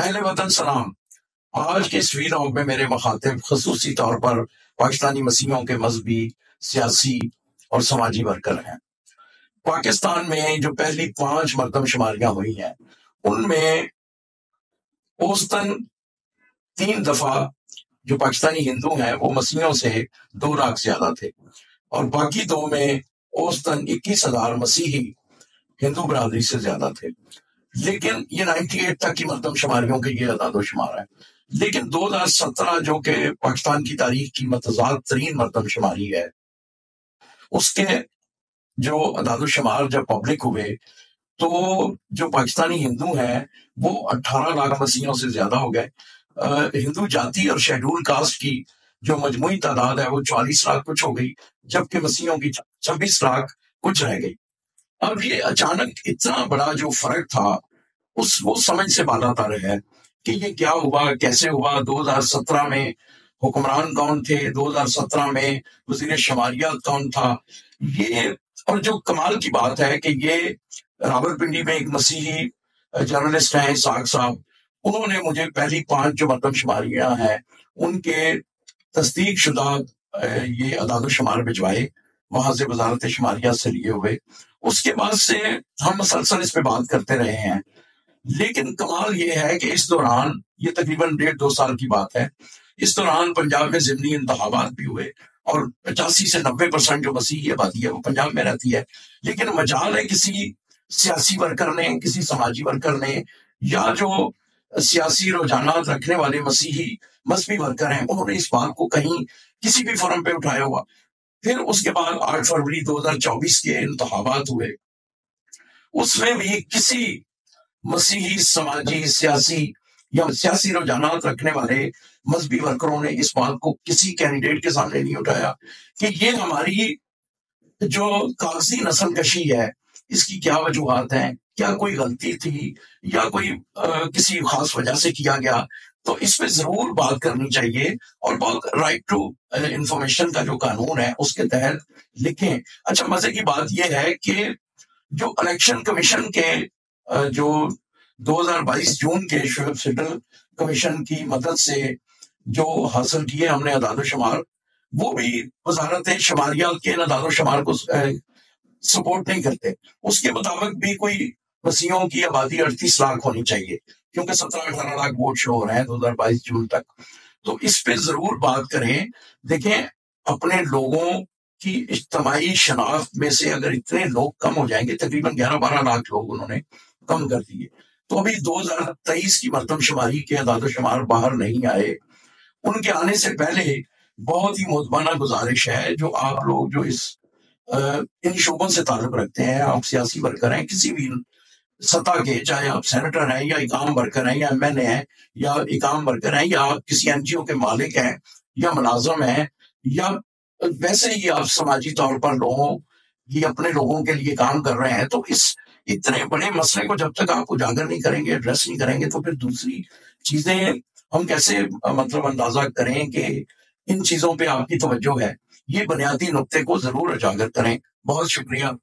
अहले वतन सलाम। आज के इस वीलॉग में मेरे मुखातिब खसूसी तौर पर पाकिस्तानी मसीहों के मजहबी, सियासी और समाजी वर्कर हैं। पाकिस्तान में जो पहली पाँच मरदम शुमारियाँ हुई हैं, उनमें औसतन तीन दफ़ा जो पाकिस्तानी हिंदू हैं, वो मसीहों से दो लाख ज़्यादा थे। और बाकी दो में औसतन इक्कीस हज़ार मसीही हिंदू बरादरी से ज़्यादा थे। लेकिन ये 98 तक की मरदम शुमारियों के ये अदाद शुमार है। लेकिन 2017 जो कि पाकिस्तान की तारीख की मतजाद तरीन मरदम शुमारी है, उसके जो शुमार जब पब्लिक हुए तो जो पाकिस्तानी हिंदू हैं, वो 18 लाख मसीहों से ज़्यादा हो गए। हिंदू जाति और शेड्यूल कास्ट की जो मजमू तादाद है, वो चालीस लाख कुछ हो गई, जबकि मसीहों की छब्बीस लाख कुछ रह गई। अब ये अचानक इतना बड़ा जो फ़र्क था, उस, वो समझ से बाला तर है कि ये क्या हुआ, कैसे हुआ। 2017 में हुक्मरान कौन थे? 2017 में वज़ीर शमारियात कौन था? ये, और जो कमाल की बात है कि ये रावलपिंडी में एक मसीही जर्नलिस्ट हैं साग साहब। उन्होंने मुझे पहली पाँच जो मतलब शुमारियाँ हैं, उनके तस्दीक शुदा ये अदाद शुमार भिजवाए। वहाँ से वजारत शुमारिया से लिए हुए। उसके बाद से हम मसलसल इस पे बात करते रहे हैं। लेकिन कमाल ये है कि इस दौरान, ये तकरीबन डेढ़ दो साल की बात है, इस दौरान पंजाब में जिमनी इंतबात भी हुए और पचासी से नब्बे परसेंट जो मसीही आबादी है, वो पंजाब में रहती है। लेकिन मजाल है किसी सियासी वर्कर ने, किसी समाजी वर्कर ने, या जो सियासी रुझाना रखने वाले मसीही मजहबी वर्कर हैं, उन्होंने इस बात को कहीं किसी भी फोरम पे उठाया हुआ। फिर उसके बाद आठ फरवरी 2024 के इंतबात हुए। उसमें भी किसी मसीही समाजी सियासी या सियासी रुझाना रखने वाले मजहबी वर्करों ने इस बात को किसी कैंडिडेट के सामने नहीं उठाया कि ये हमारी जो कागज़ी नस्ल कशी है इसकी क्या वजूहत हैं क्या कोई गलती थी या कोई आ, किसी खास वजह से किया गया तो इस पे ज़रूर बात करनी चाहिए और बहुत राइट टू इंफॉर्मेशन का जो कानून है, उसके तहत लिखें। अच्छा मज़े की बात यह है कि जो इलेक्शन कमीशन के जो 2022 जून के शुएब सिडल कमीशन की मदद से जो हासिल किए हमने अदाद शुमार, वो भी वजारत शुमारियात के अदाद शुमार को सपोर्ट नहीं करते। उसके मुताबिक भी कोई मसीहों की आबादी अड़तीस लाख होनी चाहिए। क्योंकि सत्रह अठारह लाख वोट शो हो रहे हैं, दो हज़ार बाईस जून तक। तो इस पे ज़रूर बात करें। देखें, अपने लोगों की इज्तमाही शनाख्त में से अगर इतने लोग कम हो जाएँगे, तकरीबन ग्यारह बारह लाख लोग उन्होंने कम कर दिए। तो अभी 2023 की मरदमशुमारी के अदाद शुमार बाहर नहीं आए। उनके आने से पहले बहुत ही मुतबाना गुजारिश है जो आप लोग जो इस इन शोबों से ताल्लुक रखते हैं, आप सियासी वर्कर हैं, किसी भी सतह के, चाहे आप सेनेटर हैं या इकाम वर्कर हैं या एम एन ए हैं, या इकाम वर्कर हैं, या आप किसी एनजीओ के मालिक हैं, या मुलाजम हैं, या वैसे ही आप समाजी तौर पर लोगों की अपने लोगों के लिए काम कर रहे हैं तो इस इतने बड़े मसले को जब तक आप उजागर नहीं करेंगे एड्रेस नहीं करेंगे तो फिर दूसरी चीज़ें हम कैसे मतलब अंदाज़ा करें कि इन चीज़ों पे आपकी तवज्जो है? ये बुनियादी नुकते को ज़रूर उजागर करें। बहुत शुक्रिया।